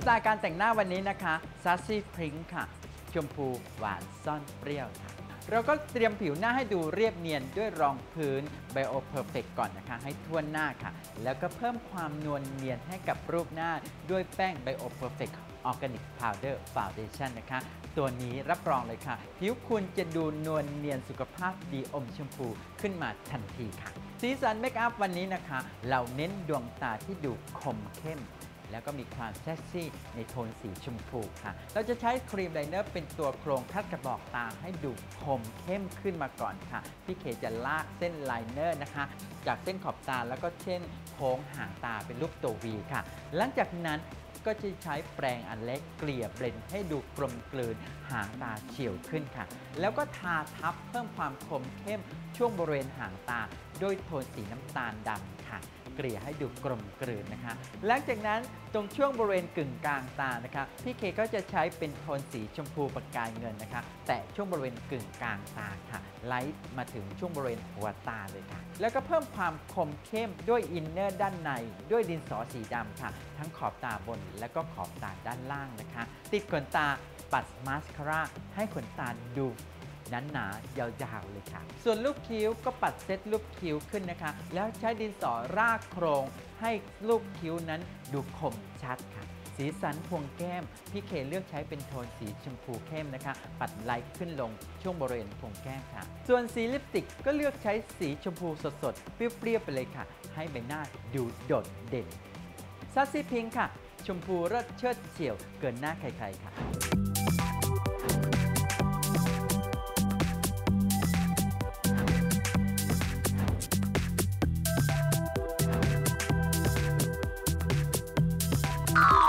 สไตล์การแต่งหน้าวันนี้นะคะ Sassy Pink ค่ะ ชมพูหวานซ่อนเปรี้ยวค่ะ เราก็เตรียมผิวหน้าให้ดูเรียบเนียนด้วยรองพื้น Bio Perfect ก่อนนะคะ ให้ทั่วหน้าค่ะ แล้วก็เพิ่มความนวลเนียนให้กับรูปหน้าด้วยแป้ง Bio Perfect Organic Powder Foundation นะคะ ตัวนี้รับรองเลยค่ะ ผิวคุณจะดูนวลเนียนสุขภาพดีอมชมพูขึ้นมาทันทีค่ะ สีสัน makeup วันนี้นะคะ เราเน้นดวงตาที่ดูคมเข้ม แล้วก็มีความเซ็กซี่ในโทนสีชมพูค่ะ เราจะใช้ cream liner เป็นตัวโครงคัดกระบอกตาให้ดูคมเข้มขึ้นมาก่อนค่ะ พี่เคจะลากเส้น liner นะคะ จากเส้นขอบตาแล้วก็เช่นโค้งหางตาเป็นรูปตัว V ค่ะ หลังจากนั้น ก็จะใช้แปรงอันเล็กเกลี่ย blend ให้ดูกลมกลืนหางตาเฉี่ยวขึ้นค่ะ แล้วก็ทาทับเพิ่มความคมเข้มช่วงบริเวณหางตา ด้วยโทนสีน้ำตาลดำค่ะ เกลี่ยให้ดูกลมกลืนนะคะ หลังจากนั้นตรงช่วงบริเวณกึ่งกลางตานะคะพี่เคก็จะใช้เป็นโทนสีชมพูประกายเงินนะคะ แต่ช่วงบริเวณกึ่งกลางตาค่ะ ไล่มาถึงช่วงบริเวณหัวตาเลยค่ะ แล้วก็เพิ่มความคมเข้มด้วย inner ด้านใน ด้วยดินสอสีดำค่ะ ทั้งขอบตาบนและก็ขอบตาด้านล่างนะคะ ติดขนตาปัดมาสคาร่าให้ขนตาดู นั้นหนายาวๆเลยค่ะ ส่วนลูกคิ้วก็ปัดเซตลูกคิ้วขึ้นนะคะ แล้วใช้ดินสอลากโครงให้ลูกคิ้วนั้นดูคมชัดค่ะสีสันพวงแก้ม พี่เคเลือกใช้เป็นโทนสีชมพูเข้มนะคะ ปัดไล่ขึ้นลงช่วงบริเวณพวงแก้มค่ะ ส่วนสีลิปสติกก็เลือกใช้สีชมพูสดๆ เปรี้ยวๆไปเลยค่ะ ให้ใบหน้าดูโดดเด่น Sassy Pink ค่ะ ชมพูรสเชิดเฉียวเกินหน้าใครๆค่ะ Oh.